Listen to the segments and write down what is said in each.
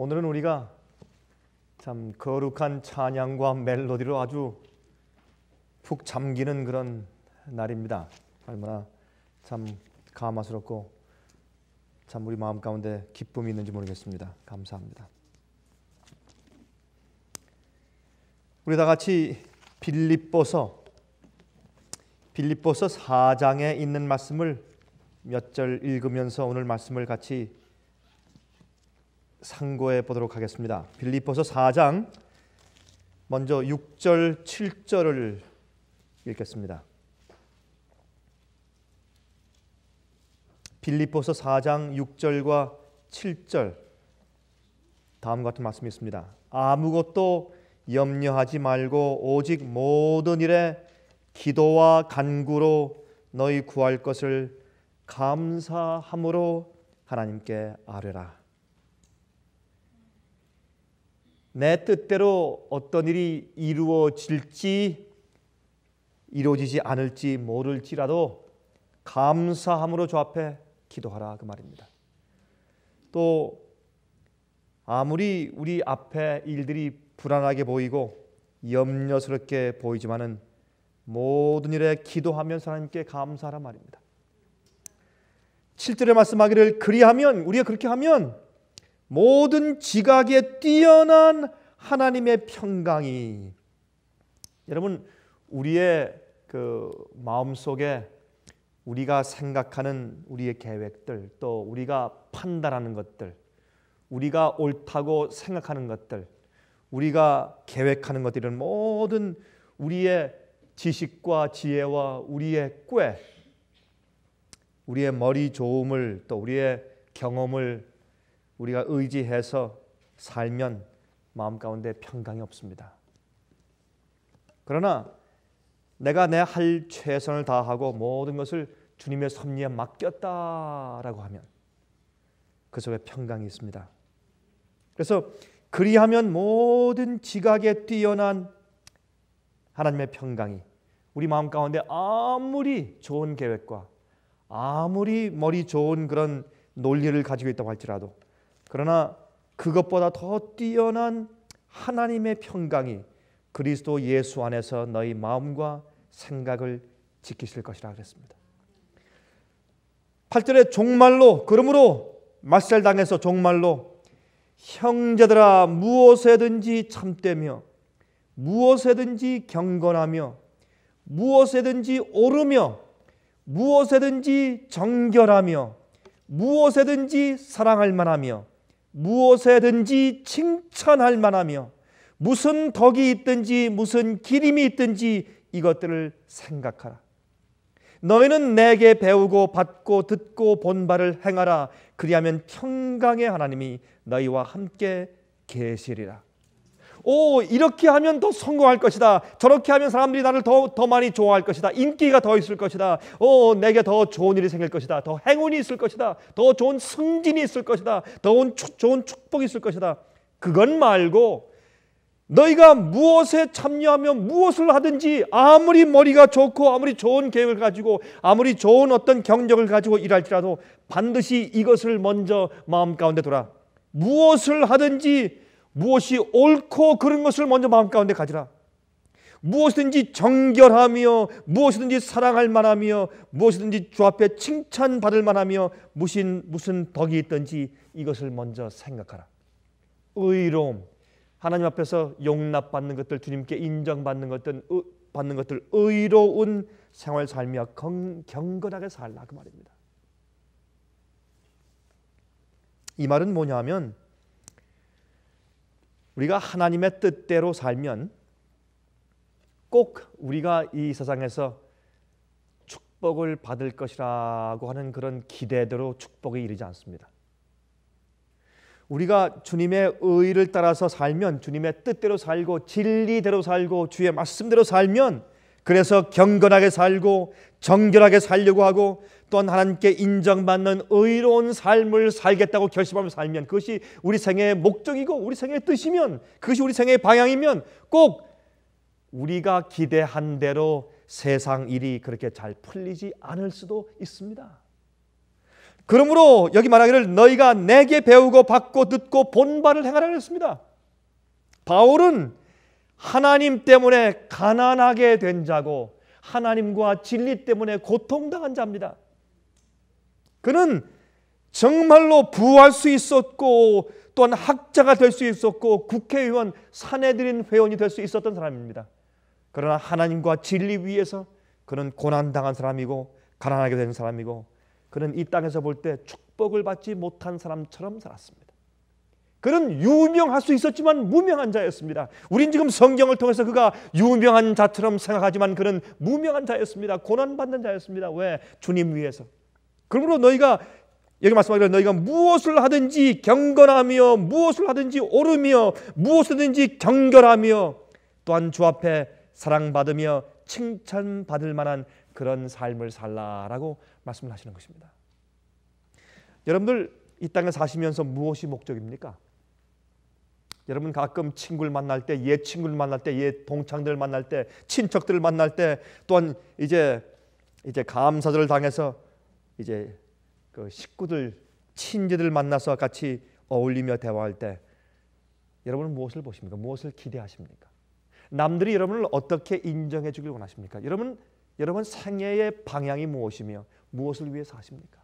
오늘은 우리가 참 거룩한 찬양과 멜로디로 아주 푹 잠기는 그런 날입니다. 얼마나 참 감화스럽고 참 우리 마음 가운데 기쁨이 있는지 모르겠습니다. 감사합니다. 우리 다 같이 빌립보서 빌립보서 4장에 있는 말씀을 몇 절 읽으면서 오늘 말씀을 같이 상고해 보도록 하겠습니다. 빌립보서 4장 먼저 6절 7절을 읽겠습니다. 빌립보서 4장 6절과 7절 다음 같은 말씀이 있습니다. 아무것도 염려하지 말고 오직 모든 일에 기도와 간구로 너희 구할 것을 감사함으로 하나님께 아뢰라. 내 뜻대로 어떤 일이 이루어질지 이루어지지 않을지 모를지라도 감사함으로 주 앞에 기도하라 그 말입니다. 또 아무리 우리 앞에 일들이 불안하게 보이고 염려스럽게 보이지만은 모든 일에 기도하면서 하나님께 감사하라 말입니다. 7절에 말씀하기를 그리하면 우리가 그렇게 하면 모든 지각에 뛰어난 하나님의 평강이. 여러분 우리의 그 마음 속에 우리가 생각하는 우리의 계획들 또 우리가 판단하는 것들 우리가 옳다고 생각하는 것들 우리가 계획하는 것들은 모든 우리의 지식과 지혜와 우리의 꾀 우리의 머리 좋음을 또 우리의 경험을 우리가 의지해서 살면 마음 가운데 평강이 없습니다. 그러나 내가 내 할 최선을 다하고 모든 것을 주님의 섭리에 맡겼다라고 하면 그 속에 평강이 있습니다. 그래서 그리하면 모든 지각에 뛰어난 하나님의 평강이 우리 마음 가운데 아무리 좋은 계획과 아무리 머리 좋은 그런 논리를 가지고 있다고 할지라도 그러나 그것보다 더 뛰어난 하나님의 평강이 그리스도 예수 안에서 너희 마음과 생각을 지키실 것이라 그랬습니다. 8절에 종말로 그러므로 말살당해서 종말로 형제들아 무엇에든지 참되며 무엇에든지 경건하며 무엇에든지 오르며 무엇에든지 정결하며 무엇에든지 사랑할 만하며 무엇에든지 칭찬할 만하며 무슨 덕이 있든지 무슨 기림이 있든지 이것들을 생각하라. 너희는 내게 배우고 받고 듣고 본 바를 행하라. 그리하면 평강의 하나님이 너희와 함께 계시리라. 오 이렇게 하면 더 성공할 것이다. 저렇게 하면 사람들이 나를 더, 더 많이 좋아할 것이다. 인기가 더 있을 것이다. 오 내게 더 좋은 일이 생길 것이다. 더 행운이 있을 것이다. 더 좋은 승진이 있을 것이다. 더 좋은 축복이 있을 것이다. 그건 말고 너희가 무엇에 참여하며 무엇을 하든지 아무리 머리가 좋고 아무리 좋은 계획을 가지고 아무리 좋은 어떤 경력을 가지고 일할지라도 반드시 이것을 먼저 마음 가운데 둬라. 무엇을 하든지 무엇이 옳고 그런 것을 먼저 마음 가운데 가지라. 무엇이든지 정결하며 무엇이든지 사랑할 만하며 무엇이든지 주 앞에 칭찬받을 만하며 무슨 무슨 덕이 있든지 이것을 먼저 생각하라. 의로움 하나님 앞에서 용납받는 것들 주님께 인정받는 것들 받는 것들 의로운 생활 살며 경건하게 살라 그 말입니다. 이 말은 뭐냐면 우리가 하나님의 뜻대로 살면 꼭 우리가 이 세상에서 축복을 받을 것이라고 하는 그런 기대대로 축복에 이르지 않습니다. 우리가 주님의 의를 따라서 살면 주님의 뜻대로 살고 진리대로 살고 주의 말씀대로 살면 그래서 경건하게 살고 정결하게 살려고 하고 또한 하나님께 인정받는 의로운 삶을 살겠다고 결심하며 살면 그것이 우리 생애의 목적이고 우리 생애의 뜻이면 그것이 우리 생애의 방향이면 꼭 우리가 기대한 대로 세상 일이 그렇게 잘 풀리지 않을 수도 있습니다. 그러므로 여기 말하기를 너희가 내게 배우고 받고 듣고 본바를 행하라 그랬습니다. 바울은 하나님 때문에 가난하게 된 자고 하나님과 진리 때문에 고통당한 자입니다. 그는 정말로 부할 수 있었고 또한 학자가 될 수 있었고 국회의원, 사내들인 회원이 될 수 있었던 사람입니다. 그러나 하나님과 진리 위에서 그는 고난당한 사람이고 가난하게 된 사람이고 그는 이 땅에서 볼 때 축복을 받지 못한 사람처럼 살았습니다. 그는 유명할 수 있었지만 무명한 자였습니다. 우린 지금 성경을 통해서 그가 유명한 자처럼 생각하지만 그는 무명한 자였습니다. 고난받는 자였습니다. 왜? 주님 위해서. 그러므로 너희가 여기 말씀하기를 너희가 무엇을 하든지 경건하며 무엇을 하든지 오르며 무엇이든지 경결하며 또한 주 앞에 사랑받으며 칭찬받을 만한 그런 삶을 살라라고 말씀을 하시는 것입니다. 여러분들 이 땅에 사시면서 무엇이 목적입니까? 여러분 가끔 친구를 만날 때, 옛 친구를 만날 때, 옛 동창들을 만날 때, 친척들을 만날 때, 또한 이제 이제 감사절을 당해서 이제 그 식구들, 친지들 만나서 같이 어울리며 대화할 때, 여러분은 무엇을 보십니까? 무엇을 기대하십니까? 남들이 여러분을 어떻게 인정해 주길 원하십니까? 여러분 여러분 생애의 방향이 무엇이며 무엇을 위해 사십니까?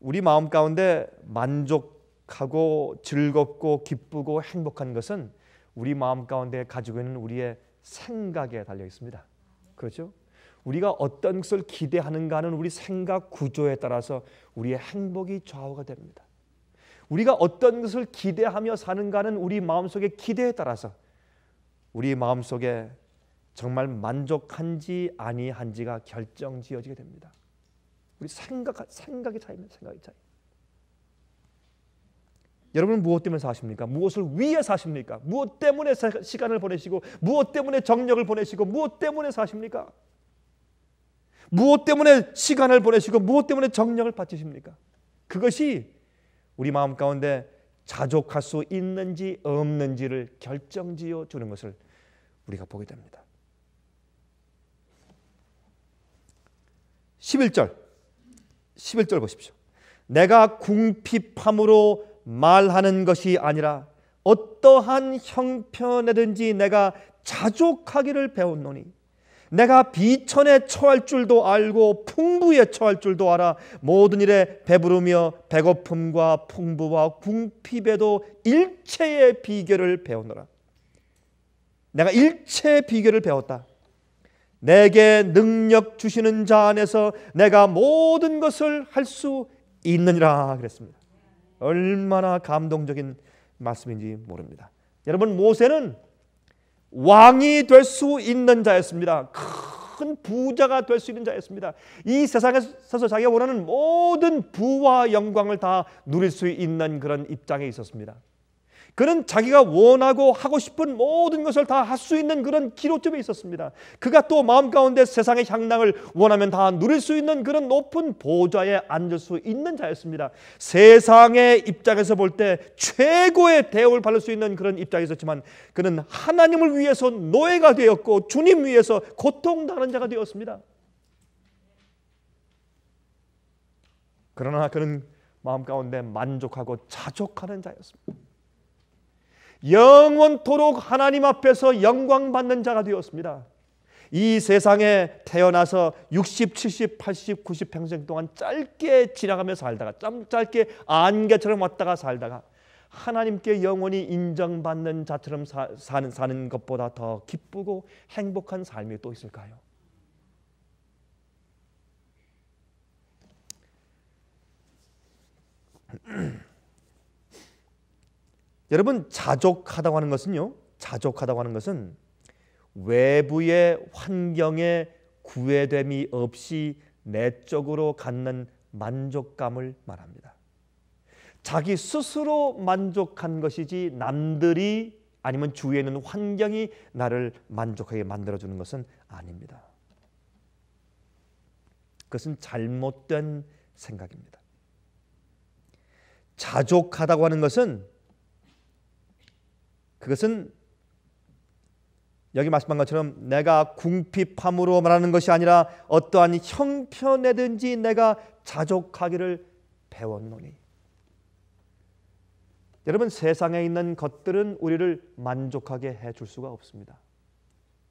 우리 마음 가운데 만족하고 즐겁고 기쁘고 행복한 것은 우리 마음 가운데 가지고 있는 우리의 생각에 달려 있습니다. 그렇죠? 우리가 어떤 것을 기대하는가는 우리 생각 구조에 따라서 우리의 행복이 좌우가 됩니다. 우리가 어떤 것을 기대하며 사는가는 우리 마음속의 기대에 따라서 우리 마음속에 정말 만족한지 아니한지가 결정지어지게 됩니다. 우리 생각 생각의 차이입니다. 생각의 차이. 여러분은 무엇 때문에 사십니까? 무엇을 위해 사십니까? 무엇 때문에 시간을 보내시고 무엇 때문에 정력을 보내시고 무엇 때문에 사십니까? 무엇 때문에 시간을 보내시고 무엇 때문에 정력을 바치십니까? 그것이 우리 마음 가운데 자족할 수 있는지 없는지를 결정지어 주는 것을 우리가 보게 됩니다. 11절 11절 보십시오. 내가 궁핍함으로 말하는 것이 아니라 어떠한 형편에든지 내가 자족하기를 배웠노니 내가 비천에 처할 줄도 알고 풍부에 처할 줄도 알아 모든 일에 배부르며 배고픔과 풍부와 궁핍에도 일체의 비결을 배우노라. 내가 일체의 비결을 배웠다. 내게 능력 주시는 자 안에서 내가 모든 것을 할 수 있느니라 그랬습니다. 얼마나 감동적인 말씀인지 모릅니다. 여러분 모세는 왕이 될 수 있는 자였습니다. 큰 부자가 될 수 있는 자였습니다. 이 세상에서 자기가 원하는 모든 부와 영광을 다 누릴 수 있는 그런 입장에 있었습니다. 그는 자기가 원하고 하고 싶은 모든 것을 다 할 수 있는 그런 기로점에 있었습니다. 그가 또 마음 가운데 세상의 향락을 원하면 다 누릴 수 있는 그런 높은 보좌에 앉을 수 있는 자였습니다. 세상의 입장에서 볼 때 최고의 대우를 받을 수 있는 그런 입장에 있었지만 그는 하나님을 위해서 노예가 되었고 주님 위해서 고통당하는 자가 되었습니다. 그러나 그는 마음 가운데 만족하고 자족하는 자였습니다. 영원토록 하나님 앞에서 영광 받는 자가 되었습니다. 이 세상에 태어나서 60, 70, 80, 90 평생 동안 짧게 지나가며 살다가 좀 짧게 안개처럼 왔다가 살다가 하나님께 영원히 인정받는 자처럼 사, 사는, 사는 것보다 더 기쁘고 행복한 삶이 또 있을까요? 여러분 자족하다고 하는 것은요. 자족하다고 하는 것은 외부의 환경에 구애됨이 없이 내적으로 갖는 만족감을 말합니다. 자기 스스로 만족한 것이지 남들이 아니면 주위에 있는 환경이 나를 만족하게 만들어 주는 것은 아닙니다. 그것은 잘못된 생각입니다. 자족하다고 하는 것은 그것은 여기 말씀한 것처럼 내가 궁핍함으로 말하는 것이 아니라 어떠한 형편에든지 내가 자족하기를 배웠노니. 여러분 세상에 있는 것들은 우리를 만족하게 해줄 수가 없습니다.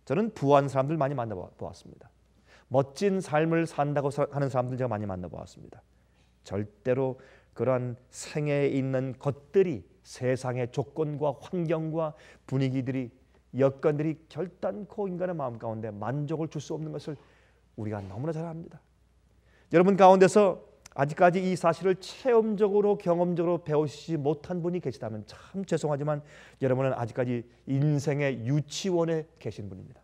저는 부한 사람들 많이 만나보았습니다. 멋진 삶을 산다고 하는 사람들 제가 많이 만나보았습니다. 절대로 그러한 생애에 있는 것들이 세상의 조건과 환경과 분위기들이 여건들이 결단코 인간의 마음 가운데 만족을 줄 수 없는 것을 우리가 너무나 잘 압니다. 여러분 가운데서 아직까지 이 사실을 체험적으로 경험적으로 배우시지 못한 분이 계시다면 참 죄송하지만 여러분은 아직까지 인생의 유치원에 계신 분입니다.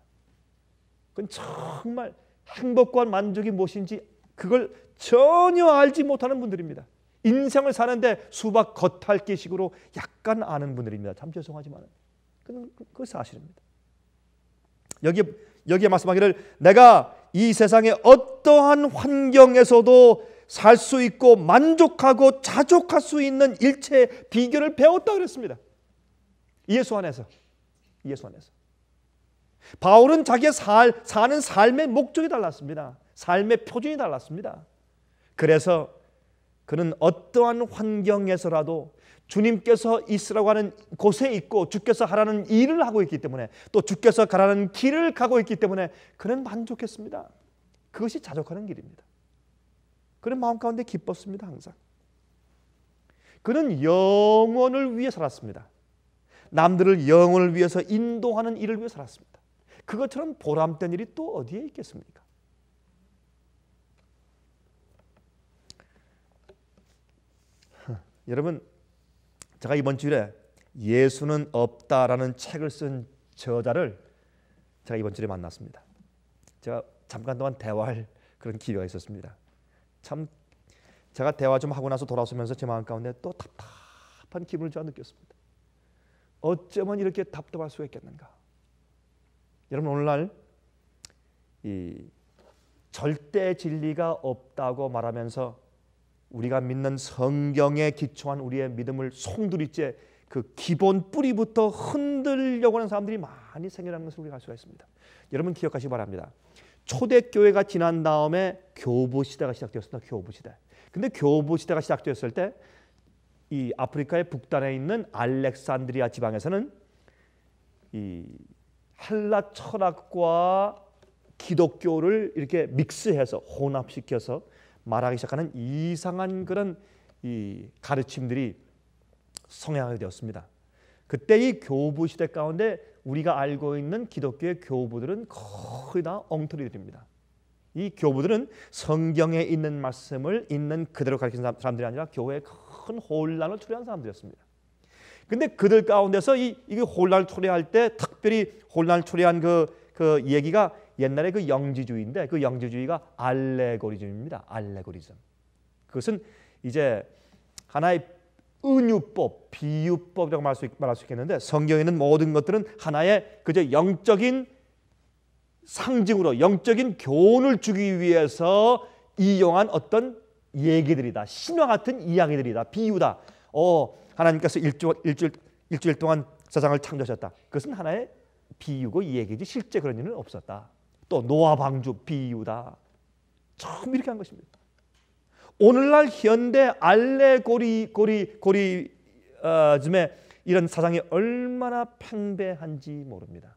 그건 정말 행복과 만족이 무엇인지 그걸 전혀 알지 못하는 분들입니다. 인생을 사는데 수박 겉핥기식으로 약간 아는 분들입니다. 참 죄송하지만 그건 그 사실입니다. 여기 여기에 말씀하기를 내가 이 세상의 어떠한 환경에서도 살 수 있고 만족하고 자족할 수 있는 일체 비결을 배웠다 그랬습니다. 예수 안에서 예수 안에서 바울은 자기의 살, 사는 삶의 목적이 달랐습니다. 삶의 표준이 달랐습니다. 그래서 그는 어떠한 환경에서라도 주님께서 있으라고 하는 곳에 있고 주께서 하라는 일을 하고 있기 때문에 또 주께서 가라는 길을 가고 있기 때문에 그는 만족했습니다. 그것이 자족하는 길입니다. 그는 마음 가운데 기뻤습니다. 항상. 그는 영원을 위해 살았습니다. 남들을 영원을 위해서 인도하는 일을 위해 살았습니다. 그것처럼 보람된 일이 또 어디에 있겠습니까? 여러분 제가 이번 주에 예수는 없다라는 책을 쓴 저자를 제가 이번 주에 만났습니다. 제가 잠깐 동안 대화할 그런 기회가 있었습니다. 참 제가 대화 좀 하고 나서 돌아서면서 제 마음 가운데 또 답답한 기분을 제가 느꼈습니다. 어쩌면 이렇게 답답할 수 있겠는가? 여러분 오늘날 이 절대 진리가 없다고 말하면서 우리가 믿는 성경에 기초한 우리의 믿음을 송두리째 그 기본 뿌리부터 흔들려고 하는 사람들이 많이 생겨나는 것을 우리가 알 수가 있습니다. 여러분 기억하시기 바랍니다. 초대교회가 지난 다음에 교부 시대가 시작되었습니다. 교부 시대. 근데 교부 시대가 시작되었을 때 이 아프리카의 북단에 있는 알렉산드리아 지방에서는 이 헬라 철학과 기독교를 이렇게 믹스해서 혼합시켜서 말하기 시작하는 이상한 그런 이 가르침들이 성행하게 되었습니다. 그때 이 교부 시대 가운데 우리가 알고 있는 기독교의 교부들은 거의 다 엉터리들입니다. 이 교부들은 성경에 있는 말씀을 있는 그대로 가르치는 사람들이 아니라 교회에 큰 혼란을 초래한 사람들이었습니다. 근데 그들 가운데서 이 이게 혼란을 초래할 때 특별히 혼란을 초래한 그, 그 얘기가 옛날에 그 영지주의인데 그 영지주의가 알레고리즘입니다. 알레고리즘. 그것은 이제 하나의 은유법, 비유법이라고 말할 수, 말할 수 있겠는데 성경에 있는 모든 것들은 하나의 그저 영적인 상징으로 영적인 교훈을 주기 위해서 이용한 어떤 얘기들이다. 신화 같은 이야기들이다. 비유다. 어, 하나님께서 일주, 일주일, 일주일 동안 세상을 창조하셨다. 그것은 하나의 비유고 얘기지 실제 그런 일은 없었다. 또 노아 방주 비유다. 처음 이렇게 한 것입니다. 오늘날 현대 알레고리 고리 고리즘에 어, 이런 사상이 얼마나 팽배한지 모릅니다.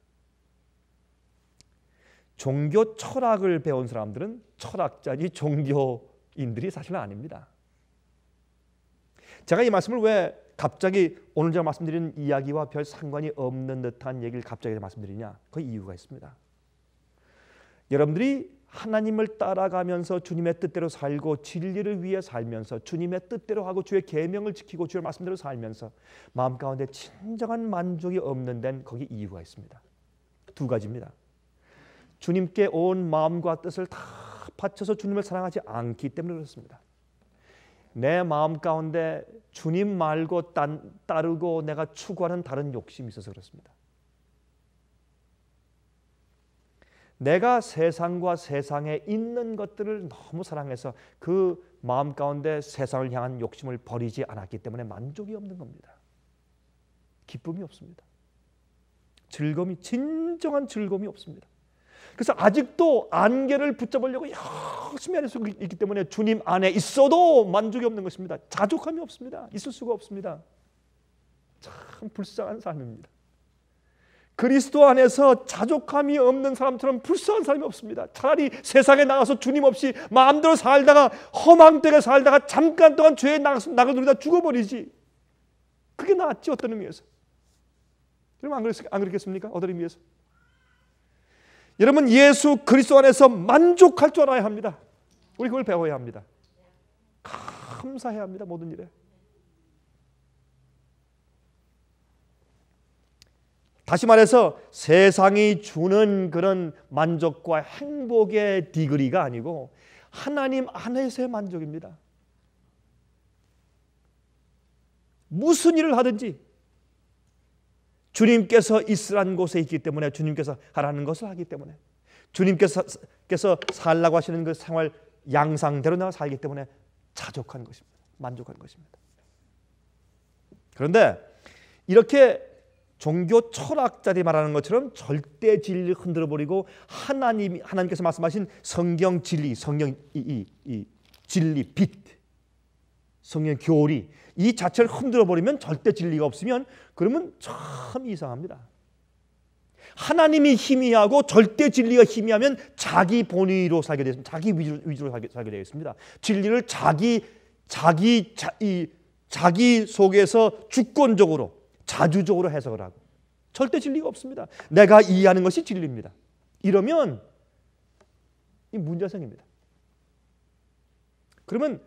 종교 철학을 배운 사람들은 철학자지 종교인들이 사실은 아닙니다. 제가 이 말씀을 왜 갑자기 오늘 제가 말씀드린 이야기와 별 상관이 없는 듯한 얘기를 갑자기 말씀드리냐? 그 이유가 있습니다. 여러분들이 하나님을 따라가면서 주님의 뜻대로 살고 진리를 위해 살면서 주님의 뜻대로 하고 주의 계명을 지키고 주의 말씀대로 살면서 마음 가운데 진정한 만족이 없는 데는 거기 이유가 있습니다. 두 가지입니다. 주님께 온 마음과 뜻을 다 바쳐서 주님을 사랑하지 않기 때문에 그렇습니다. 내 마음 가운데 주님 말고 따르고 내가 추구하는 다른 욕심이 있어서 그렇습니다. 내가 세상과 세상에 있는 것들을 너무 사랑해서 그 마음 가운데 세상을 향한 욕심을 버리지 않았기 때문에 만족이 없는 겁니다. 기쁨이 없습니다. 즐거움이 진정한 즐거움이 없습니다. 그래서 아직도 안개를 붙잡으려고 열심히 수 있기 때문에 주님 안에 있어도 만족이 없는 것입니다. 자족함이 없습니다. 있을 수가 없습니다. 참 불쌍한 삶입니다. 그리스도 안에서 자족함이 없는 사람처럼 불쌍한 사람이 없습니다. 차라리 세상에 나가서 주님 없이 마음대로 살다가 허망되게 살다가 잠깐 동안 죄에 나가 누리다 죽어버리지. 그게 낫지 어떤 의미에서. 여러분 안, 그렇, 안 그렇겠습니까? 어떤 의미에서. 여러분 예수 그리스도 안에서 만족할 줄 알아야 합니다. 우리 그걸 배워야 합니다. 감사해야 합니다. 모든 일에. 다시 말해서 세상이 주는 그런 만족과 행복의 디그리가 아니고 하나님 안에서의 만족입니다. 무슨 일을 하든지 주님께서 있으란 곳에 있기 때문에 주님께서 하라는 것을 하기 때문에 주님께서 살라고 하시는 그 생활 양상대로 내가 살기 때문에 자족한 것입니다. 만족한 것입니다. 그런데 이렇게 종교 철학자들이 말하는 것처럼 절대 진리를 흔들어 버리고 하나님 하나님께서 말씀하신 성경 진리, 성경 이, 이, 이 진리 빛, 성경 교리 이 자체를 흔들어 버리면 절대 진리가 없으면 그러면 참 이상합니다. 하나님이 희미하고 절대 진리가 희미하면 자기 본위로 살게 되습니다. 자기 위주로, 위주로 살게, 살게 되겠습니다. 진리를 자기 자기 자, 이, 자기 속에서 주권적으로 자주적으로 해석을 하고 절대 진리가 없습니다. 내가 이해하는 것이 진리입니다. 이러면 이 문제 생깁니다. 그러면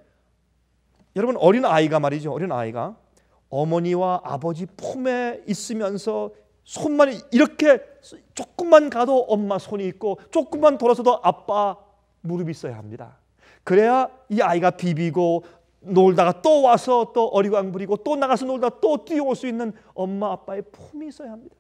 여러분 어린 아이가 말이죠. 어린 아이가 어머니와 아버지 품에 있으면서 손만 이렇게 조금만 가도 엄마 손이 있고 조금만 돌아서도 아빠 무릎이 있어야 합니다. 그래야 이 아이가 비비고 놀다가 또 와서 또 어리광 부리고 또 나가서 놀다 또 뛰어올 수 있는 엄마 아빠의 품이 있어야 합니다.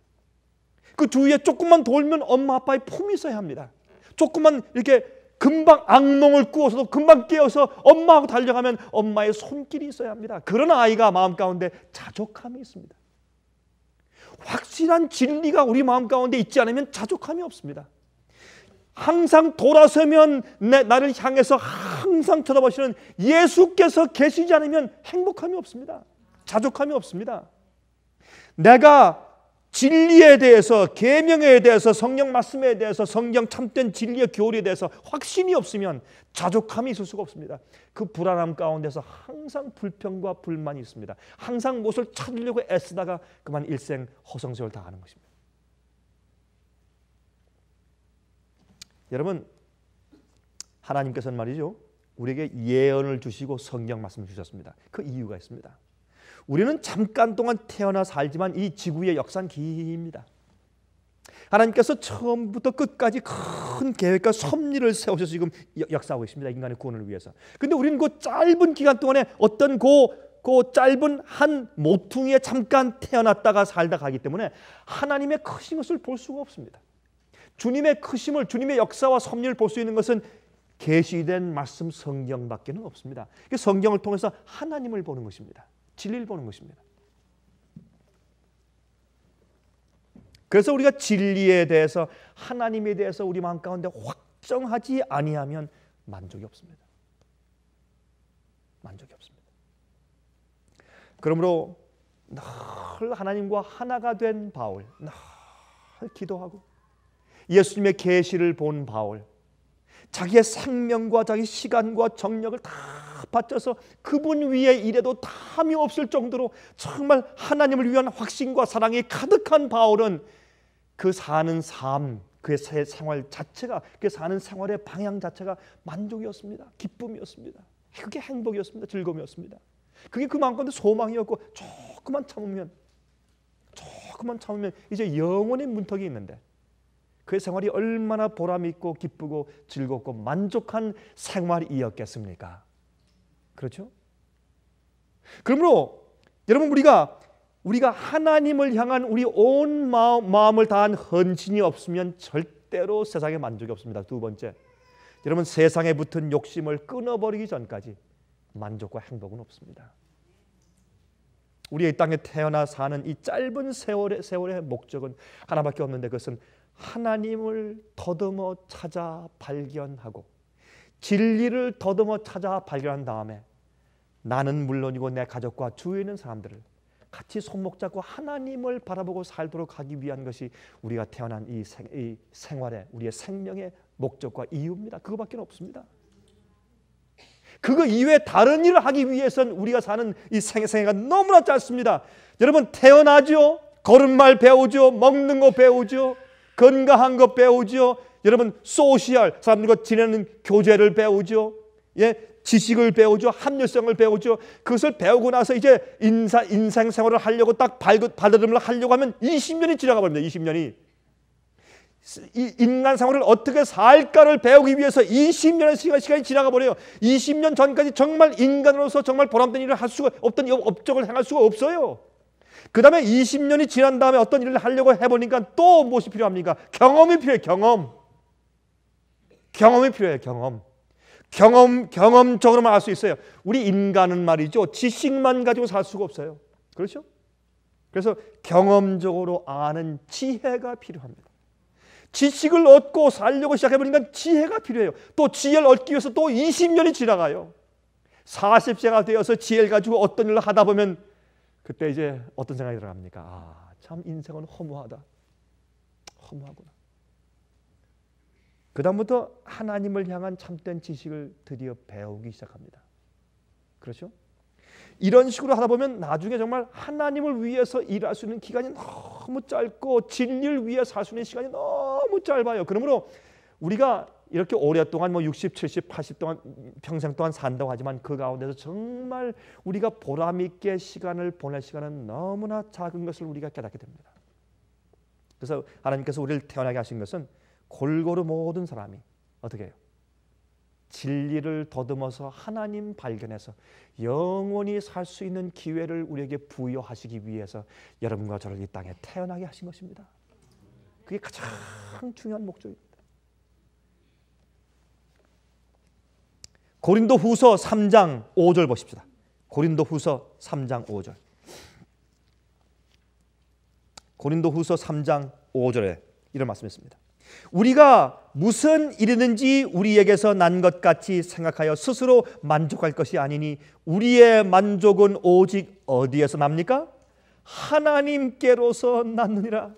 그 주위에 조금만 돌면 엄마 아빠의 품이 있어야 합니다. 조금만 이렇게 금방 악몽을 꾸어서도 금방 깨어서 엄마하고 달려가면 엄마의 손길이 있어야 합니다. 그런 아이가 마음 가운데 자족함이 있습니다. 확실한 진리가 우리 마음 가운데 있지 않으면 자족함이 없습니다. 항상 돌아서면 내, 나를 향해서 항상 쳐다보시는 예수께서 계시지 않으면 행복함이 없습니다. 자족함이 없습니다. 내가 진리에 대해서 계명에 대해서 성령 말씀에 대해서 성경 참된 진리의 교리에 대해서 확신이 없으면 자족함이 있을 수가 없습니다. 그 불안함 가운데서 항상 불평과 불만이 있습니다. 항상 무엇을 찾으려고 애쓰다가 그만 일생 허송세월 당하는 것입니다. 여러분 하나님께서는 말이죠. 우리에게 예언을 주시고 성경 말씀을 주셨습니다. 그 이유가 있습니다. 우리는 잠깐 동안 태어나 살지만 이 지구의 역사는 깁니다. 하나님께서 처음부터 끝까지 큰 계획과 섭리를 세우셔서 지금 역사하고 있습니다. 인간의 구원을 위해서. 근데 우리는 그 짧은 기간 동안에 어떤 그, 그 짧은 한 모퉁이에 잠깐 태어났다가 살다 가기 때문에 하나님의 크신 것을 볼 수가 없습니다. 주님의 크심을 주님의 역사와 섭리를 볼 수 있는 것은 계시된 말씀 성경밖에는 없습니다. 성경을 통해서 하나님을 보는 것입니다. 진리를 보는 것입니다. 그래서 우리가 진리에 대해서 하나님에 대해서 우리 마음 가운데 확정하지 아니하면 만족이 없습니다. 만족이 없습니다. 그러므로 늘 하나님과 하나가 된 바울, 늘 기도하고 예수님의 계시를 본 바울 자기의 생명과 자기 시간과 정력을 다 바쳐서 그분 위에 일해도 탐이 없을 정도로 정말 하나님을 위한 확신과 사랑이 가득한 바울은 그 사는 삶, 그의 생활 자체가 그 사는 생활의 방향 자체가 만족이었습니다. 기쁨이었습니다. 그게 행복이었습니다. 즐거움이었습니다. 그게 그 마음가운데 소망이었고 조금만 참으면 조금만 참으면 이제 영원의 문턱이 있는데 그의 생활이 얼마나 보람 있고 기쁘고 즐겁고 만족한 생활이었겠습니까? 그렇죠? 그러므로 여러분 우리가 우리가 하나님을 향한 우리 온 마음, 마음을 다한 헌신이 없으면 절대로 세상에 만족이 없습니다. 두 번째, 여러분 세상에 붙은 욕심을 끊어버리기 전까지 만족과 행복은 없습니다. 우리의 땅에 태어나 사는 이 짧은 세월의 세월의 목적은 하나밖에 없는데 그것은 하나님을 더듬어 찾아 발견하고 진리를 더듬어 찾아 발견한 다음에 나는 물론이고 내 가족과 주위에 있는 사람들을 같이 손목 잡고 하나님을 바라보고 살도록 하기 위한 것이 우리가 태어난 이, 생, 이 생활의 우리의 생명의 목적과 이유입니다. 그거밖에 없습니다. 그거 이외에 다른 일을 하기 위해선 우리가 사는 이 생애가 너무나 짧습니다. 여러분 태어나죠. 걸음말 배우죠. 먹는 거 배우죠. 건강한 거 배우죠. 여러분 소시알 사람들과 지내는 교제를 배우죠. 예, 지식을 배우죠. 합리성을 배우죠. 그것을 배우고 나서 이제 인사, 인생 생활을 하려고 딱 발돋움을 하려고 하면 20년이 지나가 버립니다. 20년이. 이 인간 생활을 어떻게 살까를 배우기 위해서 20년의 시간, 시간이 지나가 버려요. 20년 전까지 정말 인간으로서 정말 보람된 일을 할 수가 없던 업적을 행할 수가 없어요. 그 다음에 20년이 지난 다음에 어떤 일을 하려고 해보니까 또 무엇이 필요합니까? 경험이 필요해요. 경험. 경험이 필요해요. 경험. 경험 경험적으로만 알 수 있어요. 우리 인간은 말이죠. 지식만 가지고 살 수가 없어요. 그렇죠? 그래서 경험적으로 아는 지혜가 필요합니다. 지식을 얻고 살려고 시작해보니까 지혜가 필요해요. 또 지혜를 얻기 위해서 또 20년이 지나가요. 40세가 되어서 지혜를 가지고 어떤 일을 하다 보면 그때 이제 어떤 생각이 들어갑니까? 아, 참 인생은 허무하다. 허무하구나. 그다음부터 하나님을 향한 참된 지식을 드디어 배우기 시작합니다. 그렇죠? 이런 식으로 하다 보면 나중에 정말 하나님을 위해서 일할 수 있는 기간이 너무 짧고 진리를 위해 살 수 있는 시간이 너무 짧아요. 그러므로 우리가 이렇게 오랫동안 뭐 60, 70, 80 동안 평생 동안 산다고 하지만 그 가운데서 정말 우리가 보람 있게 시간을 보낼 시간은 너무나 작은 것을 우리가 깨닫게 됩니다. 그래서 하나님께서 우리를 태어나게 하신 것은 골고루 모든 사람이 어떻게 해요? 진리를 더듬어서 하나님 발견해서 영원히 살 수 있는 기회를 우리에게 부여하시기 위해서 여러분과 저를 이 땅에 태어나게 하신 것입니다. 그게 가장 중요한 목적입니다. 고린도 후서 3장 5절 보십시다. 고린도 후서 3장 5절. 고린도 후서 3장 5절에 이런 말씀이 있습니다. 우리가 무슨 일이든지 우리에게서 난 것 같이 생각하여 스스로 만족할 것이 아니니 우리의 만족은 오직 어디에서 납니까? 하나님께로서 났느니라.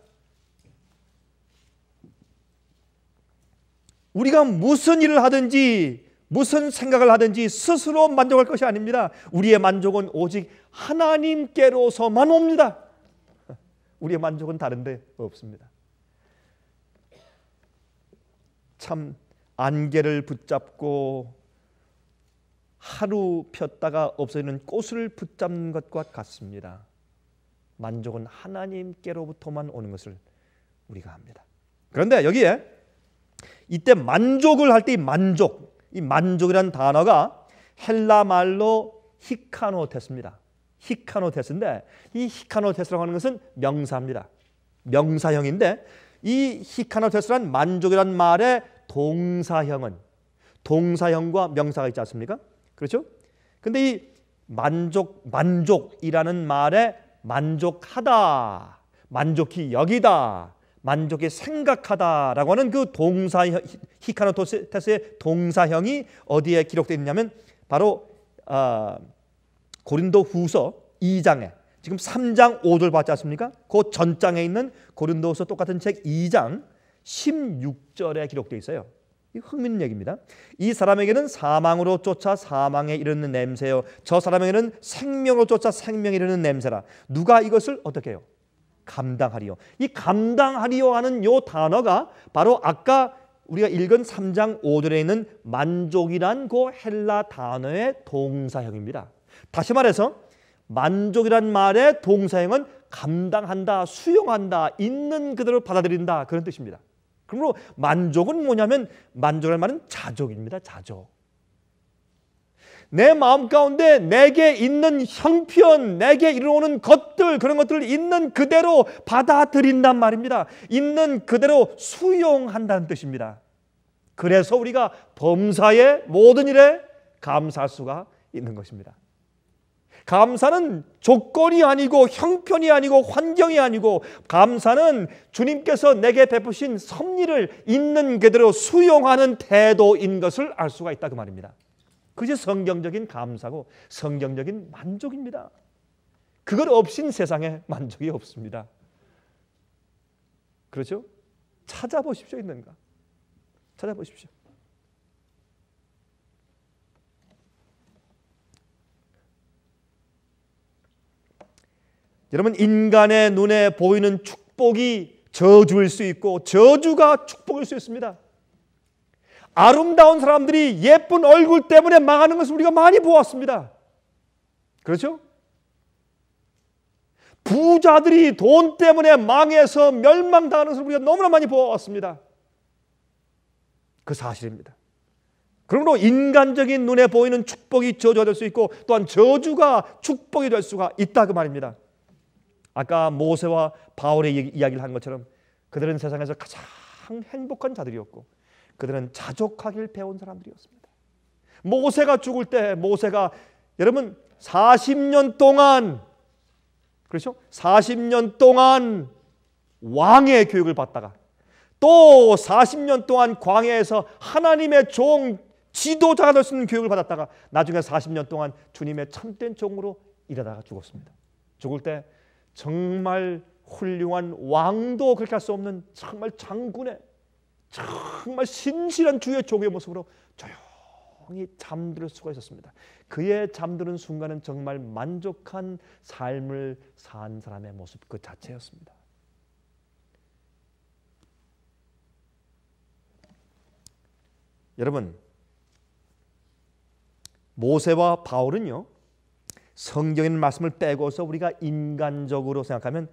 우리가 무슨 일을 하든지 무슨 생각을 하든지 스스로 만족할 것이 아닙니다. 우리의 만족은 오직 하나님께로서만 옵니다. 우리의 만족은 다른데 없습니다. 참 안개를 붙잡고 하루 폈다가 없어지는 꽃을 붙잡는 것과 같습니다. 만족은 하나님께로부터만 오는 것을 우리가 합니다. 그런데 여기에 이때 만족을 할때이 만족, 이 만족이라는 단어가 헬라 말로 히카노테스입니다. 히카노테스인데 이 히카노테스라고 하는 것은 명사입니다. 명사형인데 이 히카노테스란 만족이란 말의 동사형은 동사형과 명사가 있지 않습니까? 그렇죠? 근데 이 만족 만족이라는 말에 만족하다, 만족히 여기다, 만족히 생각하다라고 하는 그 동사 히카노테스의 동사형이 어디에 기록되어 있냐면 바로 어, 고린도 후서 2장에 지금 3장 5절 봤지 않습니까? 그 전장에 있는 고린도서 똑같은 책 2장 16절에 기록되어 있어요. 이 흥미있는 얘기입니다. 이 사람에게는 사망으로 쫓아 사망에 이르는 냄새요. 저 사람에게는 생명으로 쫓아 생명에 이르는 냄새라. 누가 이것을 어떻게 해요? 감당하리요. 이 감당하리요 하는 요 단어가 바로 아까 우리가 읽은 3장 5절에 있는 만족이란 그 헬라 단어의 동사형입니다. 다시 말해서 만족이란 말의 동사형은 감당한다, 수용한다, 있는 그대로 받아들인다 그런 뜻입니다. 그러므로 만족은 뭐냐면 만족할 말은 자족입니다. 자족. 내 마음 가운데 내게 있는 형편, 내게 이루어오는 것들 그런 것들을 있는 그대로 받아들인단 말입니다. 있는 그대로 수용한다는 뜻입니다. 그래서 우리가 범사의 모든 일에 감사할 수가 있는 것입니다. 감사는 조건이 아니고 형편이 아니고 환경이 아니고 감사는 주님께서 내게 베푸신 섭리를 있는 그대로 수용하는 태도인 것을 알 수가 있다 그 말입니다. 그게 성경적인 감사고 성경적인 만족입니다. 그걸 없인 세상에 만족이 없습니다. 그렇죠? 찾아보십시오 있는가? 찾아보십시오. 여러분 인간의 눈에 보이는 축복이 저주일 수 있고 저주가 축복일 수 있습니다. 아름다운 사람들이 예쁜 얼굴 때문에 망하는 것을 우리가 많이 보았습니다. 그렇죠? 부자들이 돈 때문에 망해서 멸망당하는 것을 우리가 너무나 많이 보았습니다. 그 사실입니다. 그러므로 인간적인 눈에 보이는 축복이 저주가 될 수 있고 또한 저주가 축복이 될 수가 있다 그 말입니다. 아까 모세와 바울의 이야기를 한 것처럼 그들은 세상에서 가장 행복한 자들이었고 그들은 자족하길 배운 사람들이었습니다. 모세가 죽을 때 모세가 여러분 40년 동안 그렇죠? 40년 동안 왕의 교육을 받다가 또 40년 동안 광야에서 하나님의 종 지도자가 될 수 있는 교육을 받았다가 나중에 40년 동안 주님의 참된 종으로 일하다가 죽었습니다. 죽을 때 정말 훌륭한 왕도 그렇게 할 수 없는 정말 장군의 정말 신실한 주의 종의 모습으로 조용히 잠들 수가 있었습니다. 그의 잠드는 순간은 정말 만족한 삶을 산 사람의 모습 그 자체였습니다. 여러분 모세와 바울은요 성경의 말씀을 빼고서 우리가 인간적으로 생각하면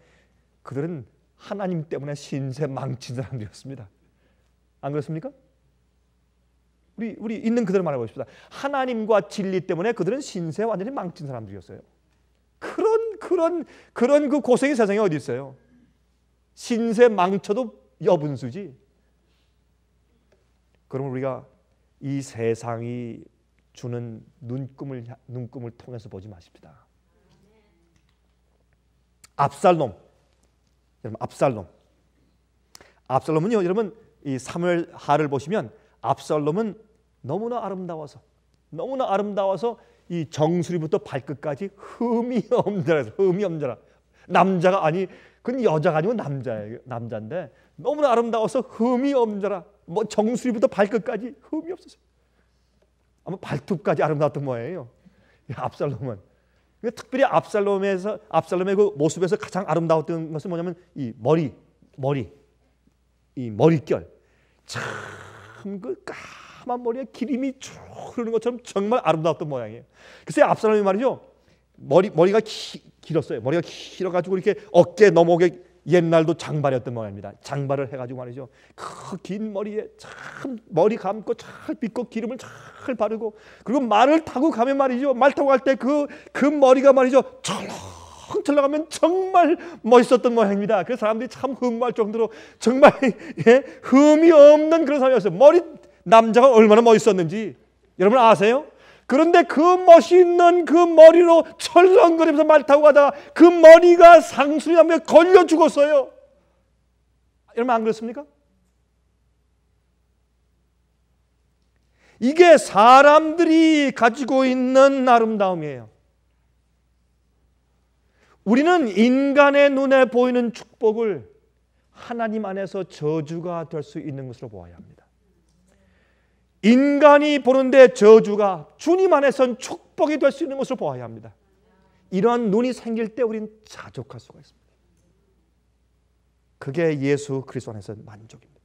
그들은 하나님 때문에 신세 망친 사람들이었습니다. 안 그렇습니까? 우리 우리 있는 그대로 말해 보십시다. 하나님과 진리 때문에 그들은 신세 완전히 망친 사람들이었어요. 그런 그런 그런 그 고생이 세상에 어디 있어요? 신세 망쳐도 여분수지. 그럼 우리가 이 세상이 주는 눈금을 눈금을 통해서 보지 마십시다. 압살롬. 여러분 압살롬. 압살롬은요, 여러분 이 사무엘 하를 보시면 압살롬은 너무나 아름다워서 너무나 아름다워서 이 정수리부터 발끝까지 흠이 없더라. 흠이 없더라. 남자가 아니 그건 여자가 아니고 남자예요. 남자인데 너무나 아름다워서 흠이 없더라. 뭐 정수리부터 발끝까지 흠이 없었어요. 아마 발톱까지 아름다웠던 모양이에요. 압살롬은. 특별히 압살롬에서 압살롬의 그 모습에서 가장 아름다웠던 것은 뭐냐면 이 머리, 머리, 이 머릿결. 참 그 까만 머리에 기름이 쭉 흐르는 것처럼 정말 아름다웠던 모양이에요. 그래서 압살롬이 말이죠. 머리 머리가 기, 길었어요. 머리가 길어가지고 이렇게 어깨 넘어오게 옛날도 장발이었던 모양입니다. 장발을 해가지고 말이죠. 그 긴 머리에 참 머리 감고 잘 빗고 기름을 잘 바르고 그리고 말을 타고 가면 말이죠. 말 타고 갈 때 그그 그 머리가 말이죠. 철렁 철렁하면 정말 멋있었던 모양입니다. 그 사람들이 참 흠모할 정도로 정말 예, 흠이 없는 그런 사람이었어요. 머리 남자가 얼마나 멋있었는지 여러분 아세요? 그런데 그 멋있는 그 머리로 철렁거리면서 말 타고 가다가 그 머리가 상수리 나무에 걸려 죽었어요. 여러분 안 그렇습니까? 이게 사람들이 가지고 있는 아름다움이에요. 우리는 인간의 눈에 보이는 축복을 하나님 안에서 저주가 될 수 있는 것으로 보아야 합니다. 인간이 보는데 저주가 주님 안에선 축복이 될 수 있는 것을 보아야 합니다. 이러한 눈이 생길 때 우리는 자족할 수가 있습니다. 그게 예수 그리스도 안에서 만족입니다.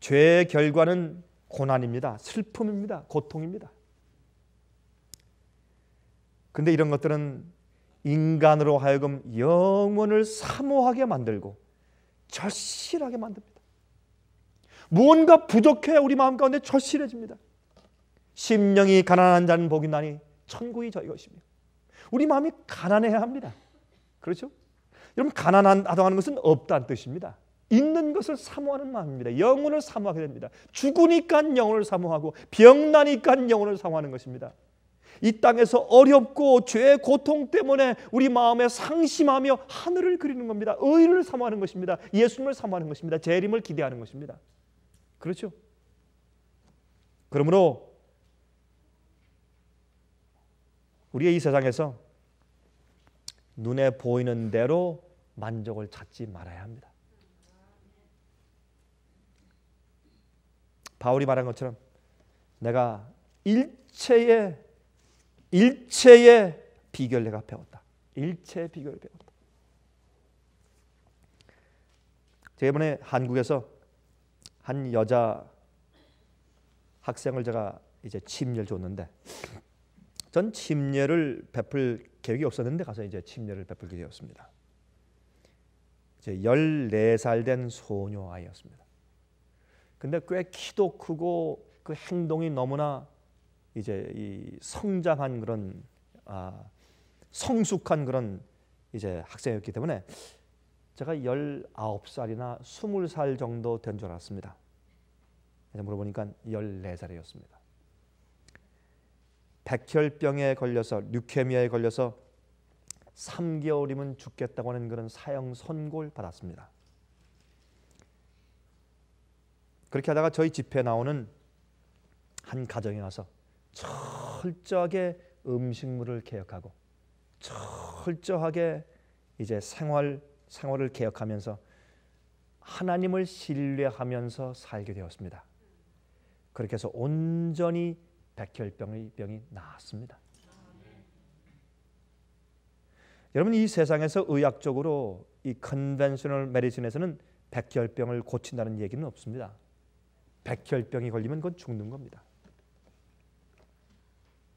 죄의 결과는 고난입니다. 슬픔입니다. 고통입니다. 근데 이런 것들은 인간으로 하여금 영원을 사모하게 만들고 절실하게 만듭니다. 무언가 부족해 우리 마음 가운데 절실해집니다. 심령이 가난한 자는 복이 나니 천국이 저희 것이며 우리 마음이 가난해야 합니다. 그렇죠? 여러분 가난하다는 것은 없다는 뜻입니다. 있는 것을 사모하는 마음입니다. 영혼을 사모하게 됩니다. 죽으니까 영혼을 사모하고 병나니까 영혼을 사모하는 것입니다. 이 땅에서 어렵고 죄의 고통 때문에 우리 마음에 상심하며 하늘을 그리는 겁니다. 의를 사모하는 것입니다. 예수님을 사모하는 것입니다. 재림을 기대하는 것입니다. 그렇죠? 그러므로 우리의 이 세상에서 눈에 보이는 대로 만족을 찾지 말아야 합니다. 바울이 말한 것처럼 내가 일체의 일체의 비결 내가 배웠다. 일체의 비결을 배웠다. 제가 이번에 한국에서 한 여자 학생을 제가 이제 침례를 줬는데 전 침례를 베풀 계획이 없었는데 가서 이제 침례를 베풀게 되었습니다. 이제 14살 된 소녀 아이였습니다. 근데 꽤 키도 크고 그 행동이 너무나 이제 이 성장한 그런 아, 성숙한 그런 이제 학생이었기 때문에 제가 19살이나 20살 정도 된 줄 알았습니다. 물어보니까 14살이었습니다. 백혈병에 걸려서 류케미아에 걸려서 3개월이면 죽겠다고 하는 그런 사형 선고를 받았습니다. 그렇게 하다가 저희 집회 나오는 한 가정에 와서 철저하게 음식물을 개혁하고 철저하게 이제 생활 생활을 개혁하면서 하나님을 신뢰하면서 살게 되었습니다. 그렇게 해서 온전히 백혈병의 병이 나았습니다. 여러분 이 세상에서 의학적으로 이 컨벤셔널 메디슨에서는 백혈병을 고친다는 얘기는 없습니다. 백혈병이 걸리면 그건 죽는 겁니다.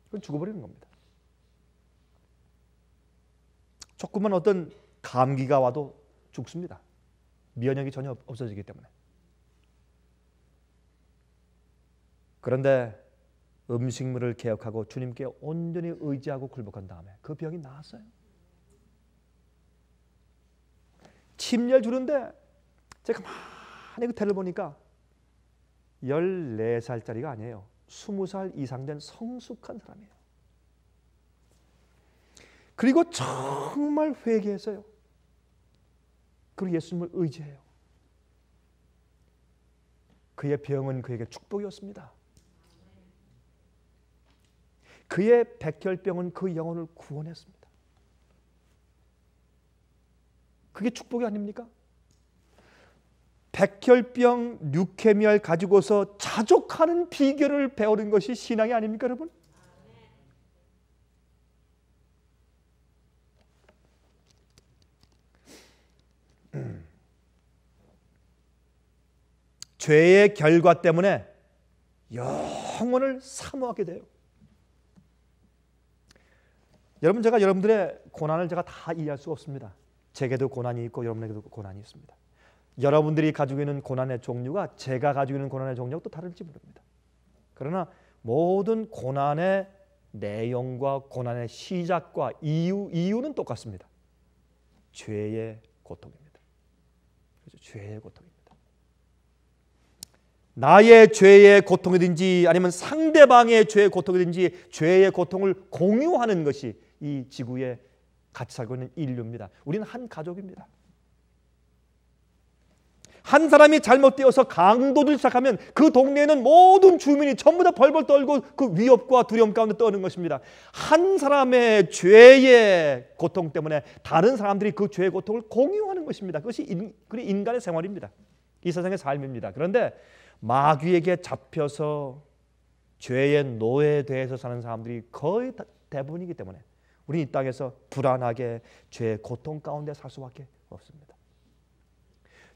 그건 죽어버리는 겁니다. 조금만 어떤 감기가 와도 죽습니다. 면역이 전혀 없어지기 때문에. 그런데 음식물을 개혁하고 주님께 온전히 의지하고 굴복한 다음에 그 병이 나았어요. 침례 주는데 제가 많이 그 태를 보니까 14살짜리가 아니에요. 20살 이상 된 성숙한 사람이에요. 그리고 정말 회개했어요. 그리고 예수님을 의지해요. 그의 병은 그에게 축복이었습니다. 그의 백혈병은 그 영혼을 구원했습니다. 그게 축복이 아닙니까? 백혈병, 류케미아를 가지고서 자족하는 비결을 배우는 것이 신앙이 아닙니까, 여러분? 죄의 결과 때문에 영혼을 사모하게 돼요. 여러분 제가 여러분들의 고난을 제가 다 이해할 수 없습니다. 제게도 고난이 있고 여러분에게도 고난이 있습니다. 여러분들이 가지고 있는 고난의 종류가 제가 가지고 있는 고난의 종류가 또 다를지 모릅니다. 그러나 모든 고난의 내용과 고난의 시작과 이유 이유는 똑같습니다. 죄의 고통입니다. 그렇죠? 죄의 고통입니다. 나의 죄의 고통이든지 아니면 상대방의 죄의 고통이든지 죄의 고통을 공유하는 것이 이 지구에 같이 살고 있는 인류입니다. 우리는 한 가족입니다. 한 사람이 잘못되어서 강도들 시작하면 그 동네에는 모든 주민이 전부 다 벌벌 떨고 그 위협과 두려움 가운데 떠는 것입니다. 한 사람의 죄의 고통 때문에 다른 사람들이 그 죄의 고통을 공유하는 것입니다. 그것이 인, 인간의 생활입니다. 이 세상의 삶입니다. 그런데 마귀에게 잡혀서 죄의 노예돼서 사는 사람들이 거의 대부분이기 때문에 우리 이 땅에서 불안하게 죄의 고통 가운데 살 수밖에 없습니다.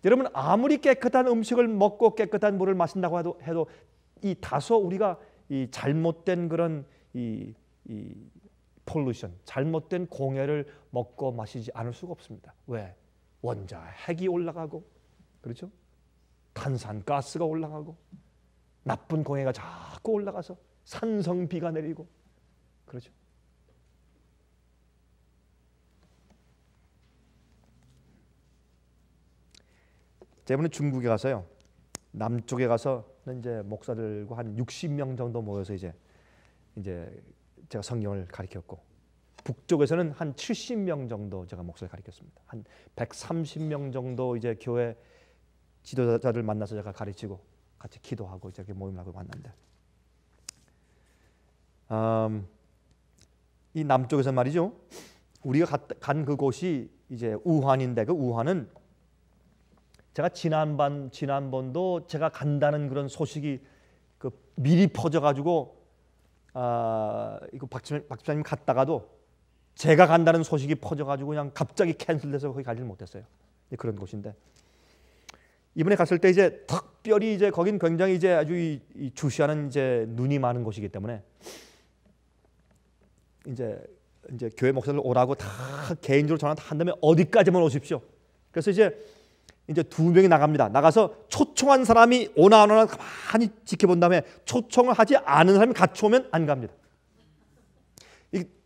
여러분 아무리 깨끗한 음식을 먹고 깨끗한 물을 마신다고 해도, 해도 이 다소 우리가 이 잘못된 그런 이, 이 폴루션, 잘못된 공해를 먹고 마시지 않을 수가 없습니다. 왜? 원자 핵이 올라가고 그렇죠? 탄산가스가 올라가고 나쁜 공해가 자꾸 올라가서 산성비가 내리고 그렇죠? 이번에 중국에 가서요. 남쪽에 가서 이제 목사들과 한 60명 정도 모여서 이제 이제 제가 성경을 가르쳤고 북쪽에서는 한 70명 정도 제가 목사를 가르쳤습니다. 한 130명 정도 이제 교회 지도자들 만나서 제가 가르치고 같이 기도하고 이제 모임을 하고 만났는데 음, 이 남쪽에서 말이죠. 우리가 간 그곳이 이제 우한인데 그 우한은 제가 지난번 지난번도 제가 간다는 그런 소식이 그 미리 퍼져가지고 아 이거 박 집사님, 박 집사님 갔다가도 제가 간다는 소식이 퍼져가지고 그냥 갑자기 캔슬돼서 거기 가지를 못했어요. 그런 곳인데 이번에 갔을 때 이제 특별히 이제 거긴 굉장히 이제 아주 이, 이 주시하는 이제 눈이 많은 곳이기 때문에 이제 이제 교회 목사들 오라고 다 개인적으로 전화 다 한 다음에 어디까지만 오십시오. 그래서 이제 이제 두 명이 나갑니다. 나가서 초청한 사람이 오나 안 오나 가만히 지켜본 다음에 초청을 하지 않은 사람이 같이 오면 안 갑니다.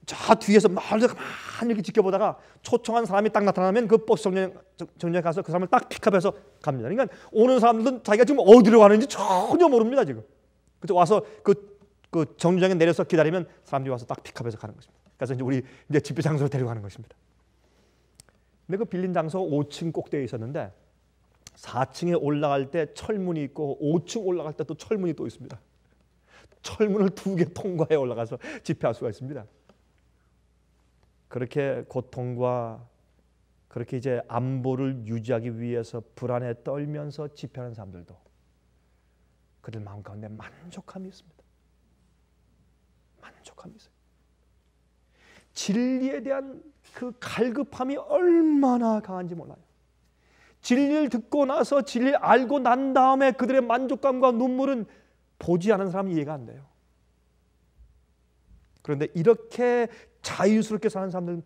저 뒤에서 멀리서 가만히 이렇게 지켜보다가 초청한 사람이 딱 나타나면 그 버스 정류장, 정류장에 가서 그 사람을 딱 픽업해서 갑니다. 그러니까 오는 사람들은 자기가 지금 어디로 가는지 전혀 모릅니다 지금. 그래서 와서 그, 그 정류장에 내려서 기다리면 사람들이 와서 딱 픽업해서 가는 것입니다. 그래서 이제 우리 이제 집회 장소로 데려가는 것입니다. 근데 그 빌린 장소가 5층 꼭대기에 있었는데 4층에 올라갈 때 철문이 있고 5층 올라갈 때 또 철문이 또 있습니다. 철문을 두 개 통과해 올라가서 집회할 수가 있습니다. 그렇게 고통과 그렇게 이제 안보를 유지하기 위해서 불안에 떨면서 집회하는 사람들도 그들 마음 가운데 만족함이 있습니다. 만족함이 있어요. 진리에 대한 그 갈급함이 얼마나 강한지 몰라요. 진리를 듣고 나서 진리를 알고 난 다음에 그들의 만족감과 눈물은 보지 않은 사람이 이해가 안 돼요. 그런데 이렇게 자유스럽게 사는 사람들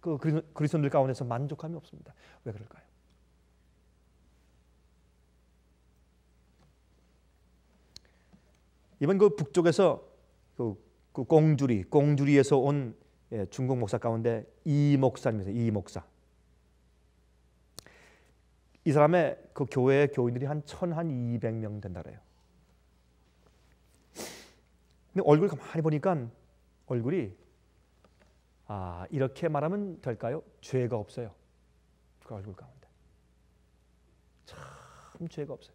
그 그리스도인들 가운데서 만족함이 없습니다. 왜 그럴까요? 이번 그 북쪽에서 그, 그 공주리 공주리에서 온 예, 중국 목사 가운데 이 목사님이세요. 이 목사. 이 사람의 그 교회 교인들이 한 천 한 이백 명 된다 그래요. 근데 얼굴 가만히 보니까 얼굴이 아 이렇게 말하면 될까요? 죄가 없어요. 그 얼굴 가운데 참 죄가 없어요.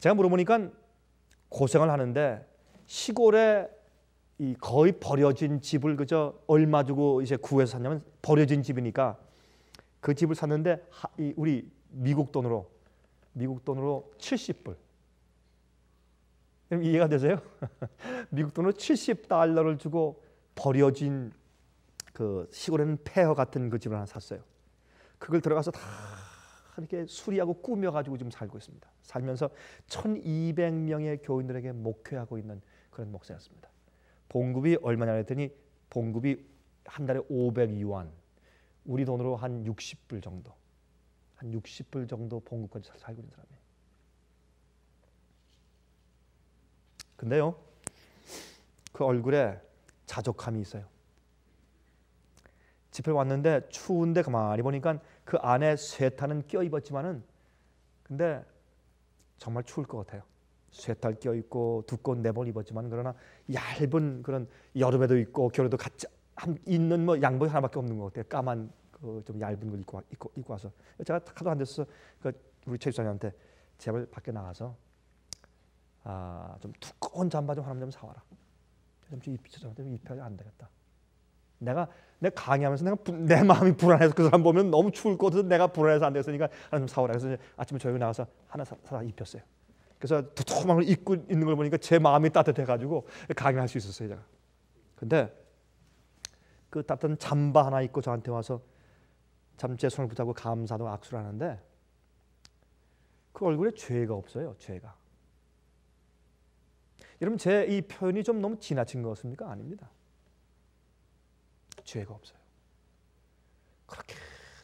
제가 물어보니까 고생을 하는데 시골에 이 거의 버려진 집을 그저 얼마 주고 이제 구해서 샀냐면 버려진 집이니까 그 집을 샀는데 우리 미국 돈으로 미국 돈으로 70불. 이해가 되세요? 미국 돈으로 70달러를 주고 버려진 그 시골에는 폐허 같은 그 집을 하나 샀어요. 그걸 들어가서 다 이렇게 수리하고 꾸며 가지고 지금 살고 있습니다. 살면서 1,200명의 교인들에게 목회하고 있는 그런 목사였습니다. 봉급이 얼마냐 했더니 봉급이 한 달에 500유안, 우리 돈으로 한 60불 정도, 한 60불 정도 봉급까지 살고 있는 사람이에요. 근데요, 그 얼굴에 자족함이 있어요. 집에 왔는데 추운데 가만히 보니까 그 안에 쇠타는 껴 입었지만은 근데 정말 추울 것 같아요. 쇠탈 껴 입고 두꺼운 내복 입었지만 그러나 얇은 그런 여름에도 있고 겨울에도 같이 있는 뭐 양복이 하나밖에 없는 것 같아요. 까만 그 좀 얇은 걸 입고, 입고 입고 와서 제가 하도 안 됐어. 그 우리 최주사님한테 제발 밖에 나가서 아 좀 두꺼운 잠바 좀 하나 좀 사와라. 좀. 좀 입혀야 안 되겠다. 내가 내 강의하면서 내가 부, 내 마음이 불안해서 그 사람 보면 너무 추울 것 같아서 내가 불안해서 안 됐으니까 하나 좀 사오라. 그래서 아침에 저희 나가서 하나 사, 사 입혔어요. 그래서 도톰한 걸 입고 있는 걸 보니까 제 마음이 따뜻해 가지고 강의할 수 있었어요, 제가. 근데 그 따뜻한 잠바 하나 입고 저한테 와서 잠제 손을 붙잡고 감사도 악수를 하는데 그 얼굴에 죄가 없어요, 죄가. 여러분 제 이 표현이 좀 너무 지나친 것 같습니까? 아닙니다. 죄가 없어요. 그렇게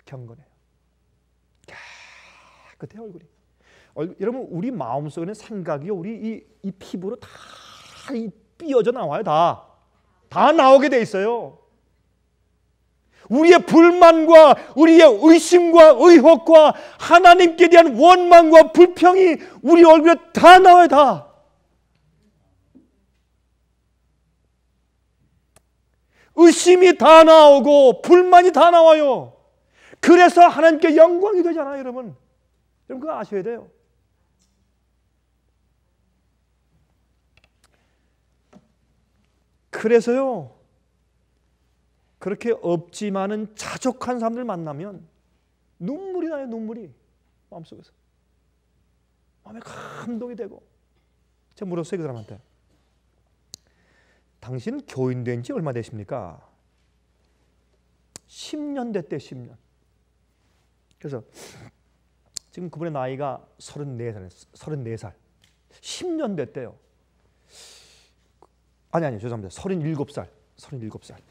경건해요. 깨끗해 얼굴이. 얼굴, 여러분 우리 마음속에는 생각이 우리 이, 이 피부로 다 삐어져 나와요. 다. 다 나오게 돼 있어요. 우리의 불만과 우리의 의심과 의혹과 하나님께 대한 원망과 불평이 우리 얼굴에 다 나와요, 다. 의심이 다 나오고 불만이 다 나와요. 그래서 하나님께 영광이 되잖아요, 여러분. 여러분 그거 아셔야 돼요. 그래서요. 그렇게 없지만은 자족한 사람들 만나면 눈물이 나요, 눈물이. 마음속에서. 마음에 감동이 되고. 제가 물었어요, 그 사람한테. 당신 교인 된 지 얼마 되십니까? 10년 됐대, 10년. 그래서 지금 그분의 나이가 34살, 34살. 10년 됐대요. 아니, 아니, 죄송합니다. 37살. 37살.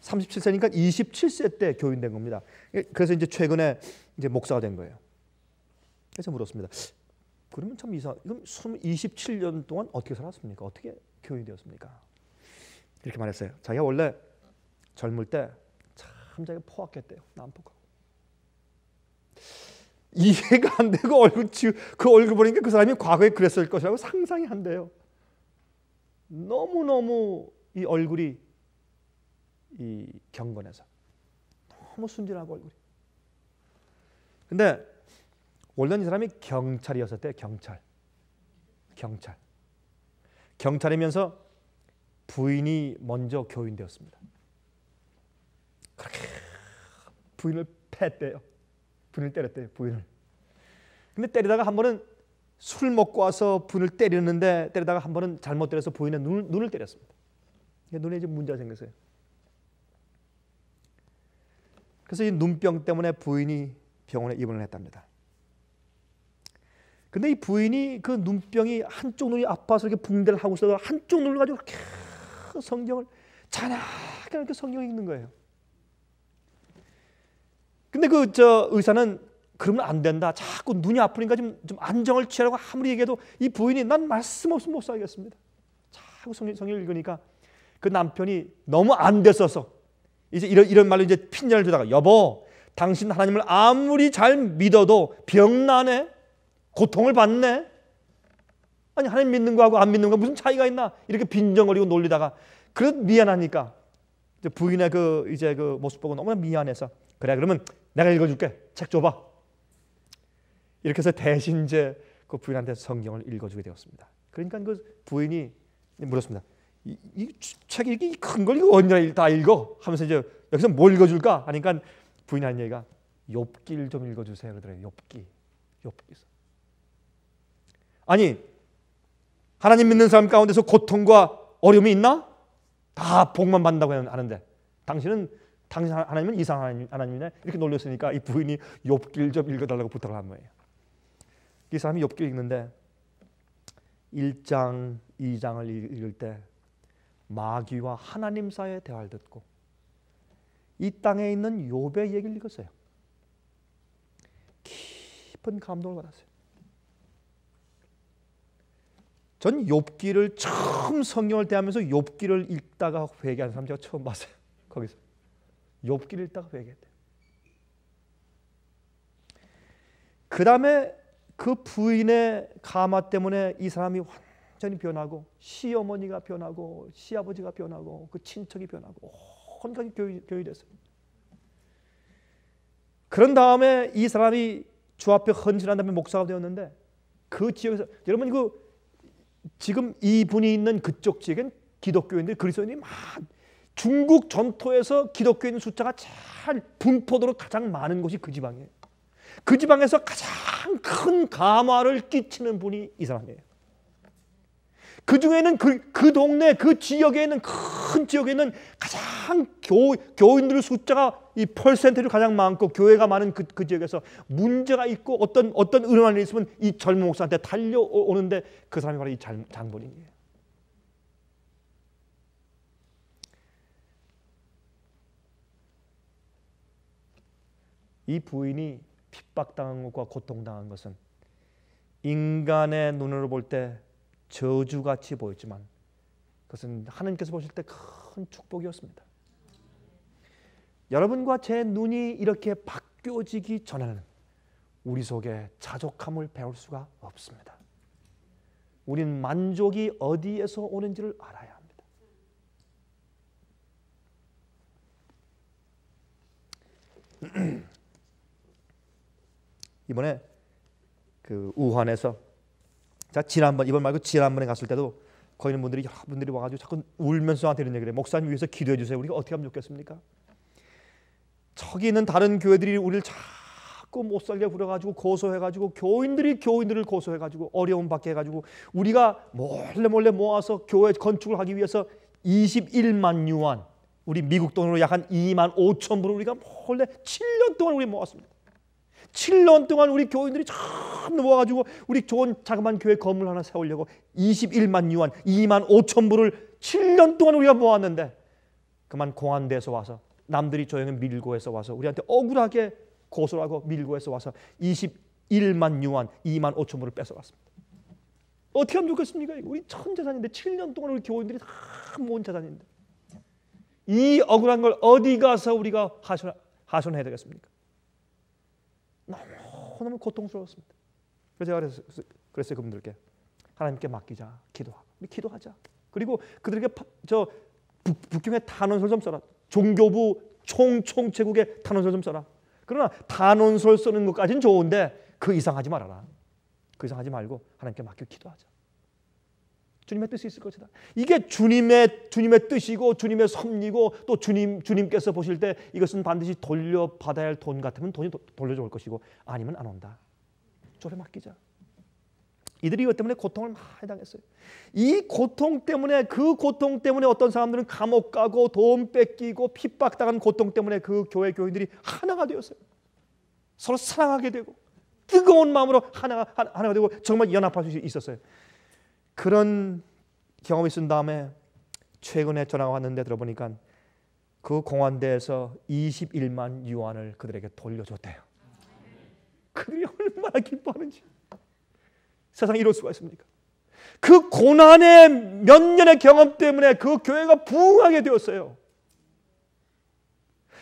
37세니까 27세 때 교인 된 겁니다. 그래서 이제 최근에 이제 목사가 된 거예요. 그래서 물었습니다. 그러면 참 이상. 그럼 27년 동안 어떻게 살았습니까? 어떻게 교인이 되었습니까? 이렇게 말했어요. 자기가 원래 젊을 때 참 자기가 포악했대요. 난폭하고. 이해가 안 되고 얼굴 그 얼굴 보니까 그 사람이 과거에 그랬을 것이라고 상상이 안 돼요. 너무 너무 이 얼굴이 이 경건해서 너무 순진하고 얼굴이. 근데 원래는 이 사람이 경찰이었었대 경찰. 경찰. 경찰이면서 부인이 먼저 교인 되었습니다. 그렇게 부인을 팼대요. 부인을 때렸대요. 부인을. 근데 때리다가 한 번은 술 먹고 와서 부인을 때렸는데 때리다가 한 번은 잘못 때려서 부인의 눈을, 눈을 때렸습니다. 눈에 이제 문제가 생겼어요. 그래서 이 눈병 때문에 부인이 병원에 입원을 했답니다. 근데 이 부인이 그 눈병이 한쪽 눈이 아파서 이렇게 붕대를 하고 있어도 한쪽 눈을 가지고 이렇게 성경을 자나게 이렇게 성경 읽는 거예요. 근데 그 저 의사는 그러면 안 된다. 자꾸 눈이 아프니까 좀, 좀 안정을 취하라고 아무리 얘기해도 이 부인이 난 말씀 없으면 못 살겠습니다. 자꾸 성경, 성경 읽으니까 그 남편이 너무 안 됐어서 이제 이런, 이런 말로 이제 핀잔을 주다가 여보 당신 하나님을 아무리 잘 믿어도 병나네? 고통을 받네? 아니 하나님 믿는 거하고 안 믿는 거 무슨 차이가 있나? 이렇게 빈정거리고 놀리다가 그래도 미안하니까 이제 부인의 그 이제 그 모습 보고 너무나 미안해서 그래 그러면 내가 읽어줄게. 책 줘봐. 이렇게 해서 대신 이제 그 부인한테 성경을 읽어주게 되었습니다. 그러니까 그 부인이 물었습니다 이, 이 책이 이렇게 큰걸 이거 언제 다 읽어? 하면서 이제 여기서 뭘 읽어줄까? 하니까 부인이 한 얘기가 욥기를 좀 읽어주세요 그러더래요. 욥기, 욥기. 아니 하나님 믿는 사람 가운데서 고통과 어려움이 있나? 다 복만 받는다고 하는데 당신은 당신 하나님은 이상한 하나님이네 이렇게 놀렸으니까 이 부인이 욥기를 좀 읽어달라고 부탁을 한 거예요. 이 사람이 욥기 읽는데 1장, 2장을 읽을 때 마귀와 하나님 사이의 대화를 듣고 이 땅에 있는 욥의 얘기를 읽었어요. 깊은 감동을 받았어요. 전 욥기를 처음 성경을 대하면서 욥기를 읽다가 회개하는 사람 제가 처음 봤어요. 거기서 욥기를 읽다가 회개했대요. 그 다음에 그 부인의 가마 때문에 이 사람이 완전히 변하고 시어머니가 변하고 시아버지가 변하고 그 친척이 변하고 온갖 교회, 교회 됐어요. 그런 다음에 이 사람이 주 앞에 헌신한 다음에 목사가 되었는데 그 지역에서 여러분 그 지금 이분이 있는 그쪽 지역엔 기독교인들 그리스도인이 많 중국 전토에서 기독교인 숫자가 잘 분포도로 가장 많은 곳이 그 지방이에요. 그 지방에서 가장 큰 감화를 끼치는 분이 이 사람이에요. 그 중에는 그, 그 동네, 그 지역에 있는 큰 지역에 있는 가장 교, 교인들 숫자가 이 퍼센트를 가장 많고 교회가 많은 그, 그 지역에서 문제가 있고 어떤 어떤 은혜가 있으면 이 젊은 목사한테 달려오는데 그 사람이 바로 이 장, 장본인이에요. 이 부인이 핍박당한 것과 고통당한 것은 인간의 눈으로 볼때 저주같이 보였지만 그것은 하나님께서 보실 때 큰 축복이었습니다. 여러분과 제 눈이 이렇게 바뀌어지기 전에는 우리 속에 자족함을 배울 수가 없습니다. 우린 만족이 어디에서 오는지를 알아야 합니다. 이번에 그 우한에서 자 지난번 이번 말고 지난번에 갔을 때도 거기 있는 분들이 여러분들이 와가지고 자꾸 울면서 나한테 이런 얘기를 해. 목사님 위해서 기도해 주세요. 우리가 어떻게 하면 좋겠습니까? 저기 있는 다른 교회들이 우리를 자꾸 못 살게 부려가지고 고소해가지고 교인들이 교인들을 고소해가지고 어려움 받게 해가지고 우리가 몰래 몰래 모아서 교회 건축을 하기 위해서 21만 유한 우리 미국 돈으로 약 한 2만 5천 불을 우리가 몰래 7년 동안 우리 모았습니다. 7년 동안 우리 교인들이 참 모아가지고 우리 좋은 자그마한 교회 건물 하나 세우려고 21만 유한 2만 5천 불을 7년 동안 우리가 모았는데 그만 공안대에서 와서 남들이 조용히 밀고 해서 와서 우리한테 억울하게 고소하고 밀고 해서 와서 21만 유한 2만 5천 불을 뺏어갔습니다. 어떻게 하면 좋겠습니까? 우리 천 재산인데 7년 동안 우리 교인들이 다 모은 재산인데 이 억울한 걸 어디 가서 우리가 하손, 하손해야 되겠습니까? 너무너무 고통스러웠습니다. 그래서 제가 그랬어요, 그랬어요 그분들께. 하나님께 맡기자 기도하고 우리 기도하자. 그리고 그들에게 저 북, 북경의 탄원서 좀 써라. 종교부 총총체국의 탄원서 좀 써라. 그러나 탄원서 쓰는 것까지는 좋은데 그 이상 하지 말아라. 그 이상 하지 말고 하나님께 맡겨 기도하자 주님의 뜻이 있을 것이다. 이게 주님의 주님의 뜻이고 주님의 섭리고 또 주님 주님께서 보실 때 이것은 반드시 돌려받아야 할 돈 같으면 돈이 돌려줘 올 것이고 아니면 안 온다. 저에 맡기자. 이들이 이것 때문에 고통을 많이 당했어요. 이 고통 때문에 그 고통 때문에 어떤 사람들은 감옥 가고 돈 뺏기고 핍박당한 고통 때문에 그 교회 교인들이 하나가 되었어요. 서로 사랑하게 되고 뜨거운 마음으로 하나가 하나가 되고 정말 연합할 수 있었어요. 그런 경험이 있은 다음에 최근에 전화가 왔는데 들어보니까 그 공안대에서 21만 유안을 그들에게 돌려줬대요. 그들이 얼마나 기뻐하는지 세상에 이럴 수가 있습니까? 그 고난의 몇 년의 경험 때문에 그 교회가 부흥하게 되었어요.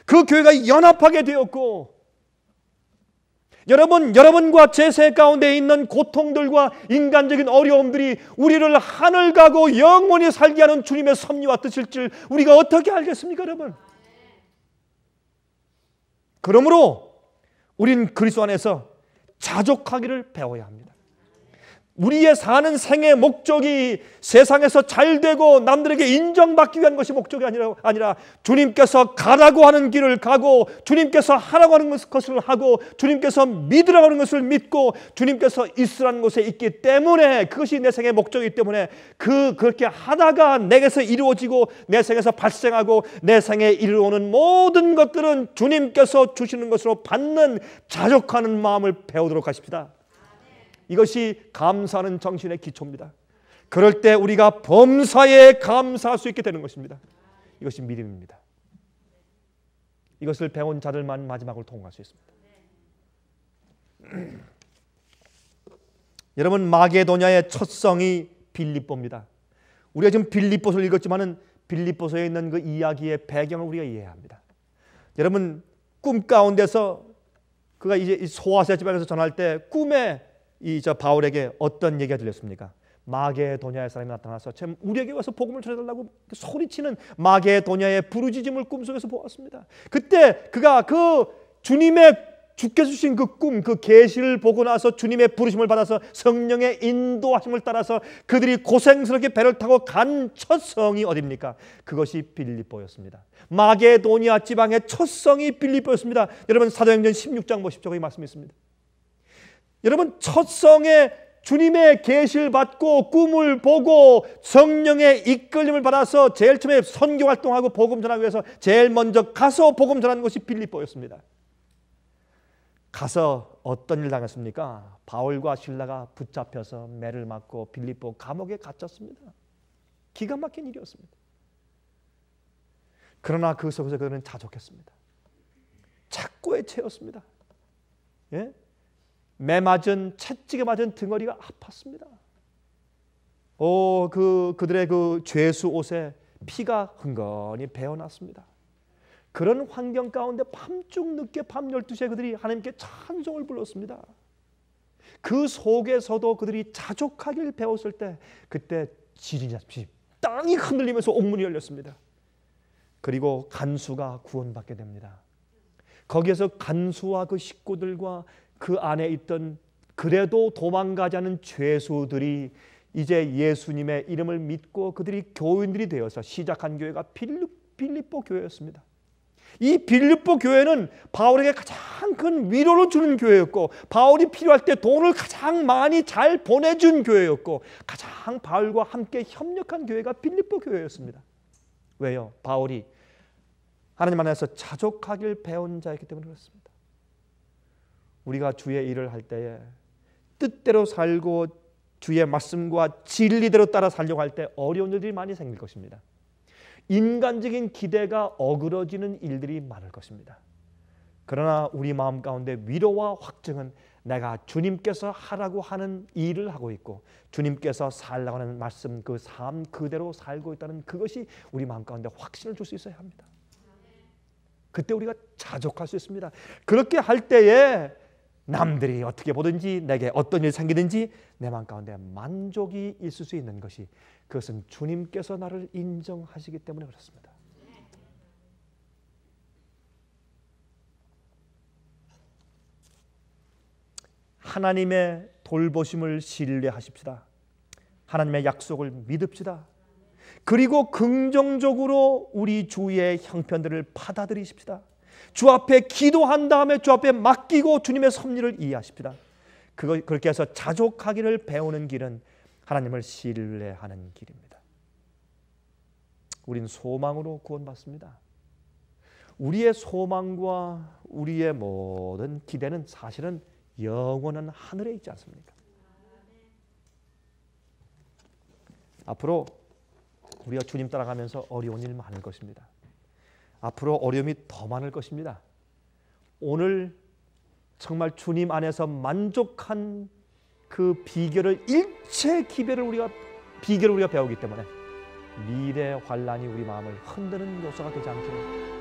그 교회가 연합하게 되었고 여러분, 여러분과 제세 가운데 있는 고통들과 인간적인 어려움들이 우리를 하늘 가고 영원히 살게 하는 주님의 섭리와 뜻일 줄 우리가 어떻게 알겠습니까, 여러분? 그러므로 우린 그리스도 안에서 자족하기를 배워야 합니다. 우리의 사는 생의 목적이 세상에서 잘 되고 남들에게 인정받기 위한 것이 목적이 아니라, 아니라 주님께서 가라고 하는 길을 가고 주님께서 하라고 하는 것을 하고 주님께서 믿으라고 하는 것을 믿고 주님께서 있으라는 곳에 있기 때문에 그것이 내 생의 목적이기 때문에 그 그렇게 하다가 내게서 이루어지고 내 생에서 발생하고 내 생에 이르오는 모든 것들은 주님께서 주시는 것으로 받는 자족하는 마음을 배우도록 하십시다. 이것이 감사하는 정신의 기초입니다. 그럴 때 우리가 범사에 감사할 수 있게 되는 것입니다. 이것이 믿음입니다. 이것을 배운 자들만 마지막을 통과할 수 있습니다. 여러분 마게도냐의 첫 성이 빌립보입니다. 우리가 지금 빌립보서를 읽었지만은 빌립보서에 있는 그 이야기의 배경을 우리가 이해해야 합니다. 여러분 꿈 가운데서 그가 이제 소아세 지방에서 전할 때 꿈에 이 저 바울에게 어떤 얘기가 들렸습니까? 마게도냐의 사람이 나타나서 우리에게 와서 복음을 전해달라고 소리치는 마게도냐의 부르짖음을 꿈속에서 보았습니다. 그때 그가 그 주님의 주께 주신 그 꿈, 그 계시를 보고 나서 주님의 부르심을 받아서 성령의 인도하심을 따라서 그들이 고생스럽게 배를 타고 간 첫 성이 어디입니까? 그것이 빌립보였습니다. 마게도니아 지방의 첫 성이 빌립보였습니다. 여러분 사도행전 16장 보십시오. 거기 말씀이 있습니다. 여러분 첫 성에 주님의 계시를 받고 꿈을 보고 성령의 이끌림을 받아서 제일 처음에 선교 활동하고 복음 전하기 위해서 제일 먼저 가서 복음 전하는 것이 빌립보였습니다. 가서 어떤 일 당했습니까? 바울과 신라가 붙잡혀서 매를 맞고 빌립보 감옥에 갇혔습니다. 기가 막힌 일이었습니다. 그러나 그 속에서 그는 자족했습니다. 착고에 채였습니다. 예? 매 맞은 채찍에 맞은 등어리가 아팠습니다. 오, 그 그들의 그 죄수 옷에 피가 흥건히 배어났습니다. 그런 환경 가운데 밤중 늦게 밤 12시에 그들이 하나님께 찬송을 불렀습니다. 그 속에서도 그들이 자족하기를 배웠을 때 그때 지진이 땅이 흔들리면서 옥문이 열렸습니다. 그리고 간수가 구원받게 됩니다. 거기에서 간수와 그 식구들과 그 안에 있던 그래도 도망가지 않은 죄수들이 이제 예수님의 이름을 믿고 그들이 교인들이 되어서 시작한 교회가 빌립보 교회였습니다. 이 빌립보 교회는 바울에게 가장 큰 위로를 주는 교회였고 바울이 필요할 때 돈을 가장 많이 잘 보내준 교회였고 가장 바울과 함께 협력한 교회가 빌립보 교회였습니다. 왜요? 바울이 하나님 안에서 자족하길 배운 자이기 때문에 그렇습니다. 우리가 주의 일을 할 때에 뜻대로 살고 주의 말씀과 진리대로 따라 살려고 할 때 어려운 일들이 많이 생길 것입니다. 인간적인 기대가 어그러지는 일들이 많을 것입니다. 그러나 우리 마음 가운데 위로와 확증은 내가 주님께서 하라고 하는 일을 하고 있고 주님께서 살라고 하는 말씀 그 삶 그대로 살고 있다는 그것이 우리 마음 가운데 확신을 줄 수 있어야 합니다. 그때 우리가 자족할 수 있습니다. 그렇게 할 때에 남들이 어떻게 보든지 내게 어떤 일이 생기든지 내 마음 가운데 만족이 있을 수 있는 것이 그것은 주님께서 나를 인정하시기 때문에 그렇습니다. 하나님의 돌보심을 신뢰하십시다. 하나님의 약속을 믿읍시다. 그리고 긍정적으로 우리 주의 형편들을 받아들이십시다. 주 앞에 기도한 다음에 주 앞에 맡기고 주님의 섭리를 이해하십시다. 그거 그렇게 해서 자족하기를 배우는 길은 하나님을 신뢰하는 길입니다. 우린 소망으로 구원받습니다. 우리의 소망과 우리의 모든 기대는 사실은 영원한 하늘에 있지 않습니까? 앞으로 우리가 주님 따라가면서 어려운 일 많을 것입니다. 앞으로 어려움이 더 많을 것입니다. 오늘 정말 주님 안에서 만족한 그 비결을 일체 기별을 우리가 비결을 우리가 배우기 때문에 미래 환란이 우리 마음을 흔드는 요소가 되지 않기를